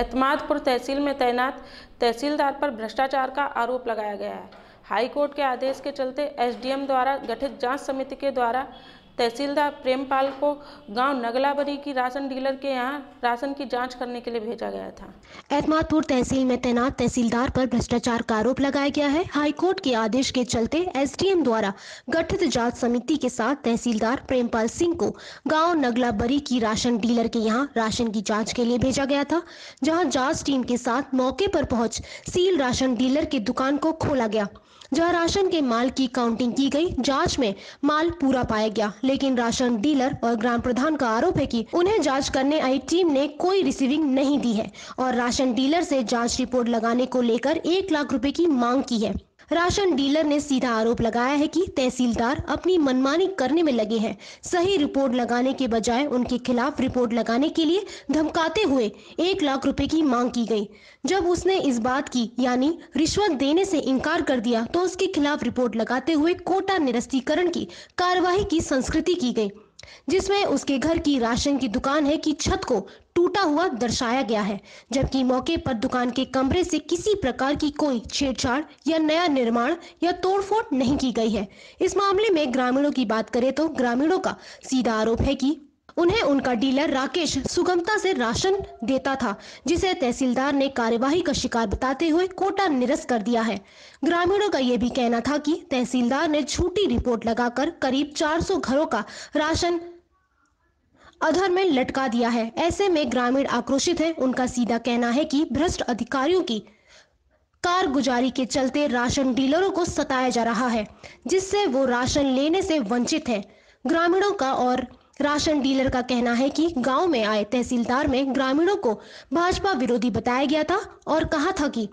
एतमादपुर तहसील में तैनात तहसीलदार पर भ्रष्टाचार का आरोप लगाया गया है। हाईकोर्ट के आदेश के चलते एसडीएम द्वारा गठित जाँच समिति के द्वारा तहसीलदार प्रेमपाल को गाँव नगलाबरी की राशन डीलर के यहाँ राशन की जाँच करने के लिए भेजा गया था। एतमादपुर तहसील में तैनात तहसीलदार पर भ्रष्टाचार का आरोप लगाया गया है। हाईकोर्ट के आदेश के चलते एसडीएम द्वारा गठित जाँच समिति के साथ तहसीलदार प्रेमपाल सिंह को गाँव नगलाबरी की राशन डीलर के यहाँ राशन की जाँच के लिए भेजा गया था, जहाँ जाँच टीम के साथ मौके पर पहुँच सील राशन डीलर की दुकान को खोला गया। जहाँ राशन के माल की काउंटिंग की गई, जाँच में माल पूरा पाया गया। लेकिन राशन डीलर और ग्राम प्रधान का आरोप है कि उन्हें जाँच करने आई टीम ने कोई रिसीविंग नहीं दी है और राशन डीलर से जाँच रिपोर्ट लगाने को लेकर एक लाख रुपए की मांग की है। राशन डीलर ने सीधा आरोप लगाया है कि तहसीलदार अपनी मनमानी करने में लगे हैं। सही रिपोर्ट लगाने के बजाय उनके खिलाफ रिपोर्ट लगाने के लिए धमकाते हुए एक लाख रुपए की मांग की गई। जब उसने इस बात की, यानी रिश्वत देने से इनकार कर दिया तो उसके खिलाफ रिपोर्ट लगाते हुए कोटा निरस्तीकरण की कार्यवाही की संस्कृति की गई। जिसमें उसके घर की राशन की दुकान है की छत को टूटा हुआ दर्शाया गया है, जबकि मौके पर दुकान के कमरे से किसी प्रकार की कोई छेड़छाड़ या नया निर्माण या तोड़फोड़ नहीं की गई है। इस मामले में ग्रामीणों की बात करें तो ग्रामीणों का सीधा आरोप है कि उन्हें उनका डीलर राकेश सुगमता से राशन देता था, जिसे तहसीलदार ने कार्यवाही का शिकार बताते हुए कोटा निरस्त कर दिया है। ग्रामीणों का यह भी कहना था कि तहसीलदार ने झूठी रिपोर्ट लगाकर करीब 400 घरों का राशन अधर में लटका दिया है। ऐसे में ग्रामीण आक्रोशित है। उनका सीधा कहना है कि भ्रष्ट अधिकारियों की कारगुजारी के चलते राशन डीलरों को सताया जा रहा है, जिससे वो राशन लेने से वंचित है। ग्रामीणों का और राशन डीलर का कहना है कि गाँव में आए तहसीलदार में ग्रामीणों को भाजपा विरोधी बताया गया था और कहा था कि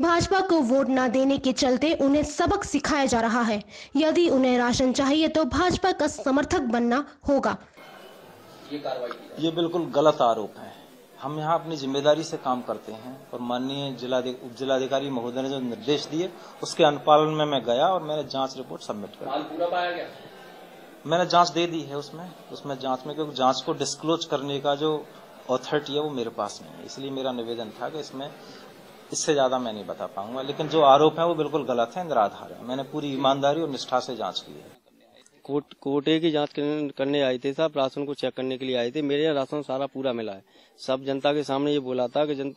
भाजपा को वोट न देने के चलते उन्हें सबक सिखाया जा रहा है। यदि उन्हें राशन चाहिए तो भाजपा का समर्थक बनना होगा। ये बिल्कुल गलत आरोप है। हम यहाँ अपनी ज़िम्मेदारी से काम करते हैं और माननीय उप जिलाधिकारी महोदय ने जो निर्देश दिए उसके अनुपालन में मैं गया और मैंने जाँच रिपोर्ट सबमिट कर पाया गया? मैंने जाँच दे दी है उसमें उसमें जाँच में, क्योंकि जाँच को डिस्क्लोज करने का जो अथॉरिटी है वो मेरे पास नहीं है। इसलिए मेरा निवेदन था कि इसमें, इससे ज़्यादा मैं नहीं बता पाऊँगा। लेकिन जो आरोप है वो बिल्कुल गलत है, निराधार है। मैंने पूरी ईमानदारी और निष्ठा से जाँच की है। कोट कोटे की जाँच करने आए थे साहब। राशन को चेक करने के लिए आए थे। मेरे यहाँ राशन सारा पूरा मिला है। सब जनता के सामने ये बोला था कि जन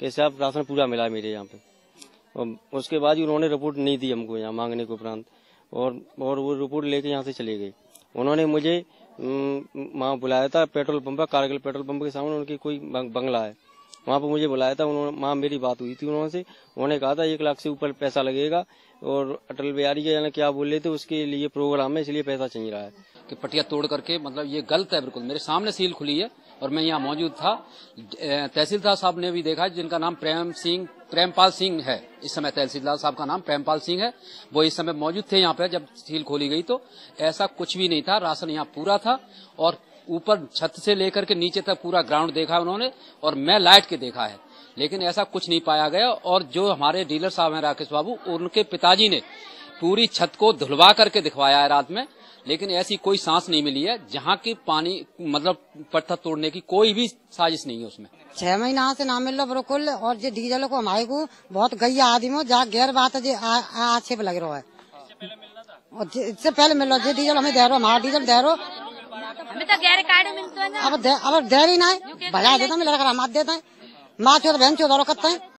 कैसे आप राशन पूरा मिला है मेरे यहाँ पे। उसके बाद उन्होंने रिपोर्ट नहीं दी हमको यहाँ मांगने के उपरांत। और और वो रिपोर्ट लेके यहाँ से चले गए। उन्होंने मुझे वहाँ बुलाया था, पेट्रोल पंप पर कारगिल पेट्रोल पंप के सामने उनकी कोई बंगला है। वहाँ पर मुझे बुलाया था, उन्होंने, वहाँ मेरी बात हुई थी उन्होंने से। उन्होंने कहा था, एक लाख से ऊपर पैसा लगेगा और अटल बिहारी के क्या बोल रहे थे, उसके लिए प्रोग्राम है, इसलिए पैसा चाहिए रहा है। कि पटिया तोड़ करके मतलब ये गलत है बिल्कुल। मेरे सामने सील खुली है और मैं यहाँ मौजूद था। तहसीलदार साहब ने भी देखा, जिनका नाम प्रेम सिंह प्रेमपाल सिंह है। इस समय तहसीलदार साहब का नाम प्रेमपाल सिंह है। वो इस समय मौजूद थे यहाँ पे जब सील खोली गई तो। ऐसा कुछ भी नहीं था। राशन यहाँ पूरा था और ऊपर छत से लेकर के नीचे तक पूरा ग्राउंड देखा उन्होंने और मैं लाइट के देखा है। लेकिन ऐसा कुछ नहीं पाया गया और जो हमारे डीलर साहब हैं राकेश बाबू, उनके पिताजी ने पूरी छत को धुलवा करके दिखवाया है रात में लेकिन ऐसी कोई सांस नहीं मिली है जहाँ की पानी मतलब पत्थर तोड़ने की कोई भी साजिश नहीं है उसमें। छह महीना से ना मिल रहा बिल्कुल और जो डीजल को हमारे को बहुत गैया आदमी हो जहाँ गैर बात है आक्षेप लग रहा है। इससे पहले मिल रहा डीजल हमें दे रहा हमारा डीजल दे रहा। हमें तो गैर कार्ड मिलता है ना। अब दे, अब दे ही ना भजा देता मैं लड़का हम देता है। माँ चौदह बहन चौदह करते हैं